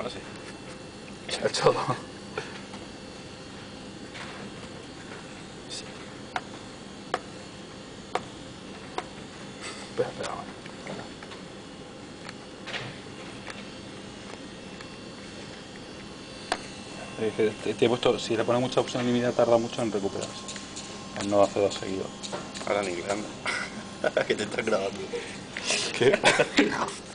Ha hecho dos. Espera, espera. espera. Eh, te, te he puesto, si le pones mucha opción limitada tarda mucho en recuperarse. No hace dos seguidos. Ahora en inglés, anda. que te estás grabando. ¿Qué?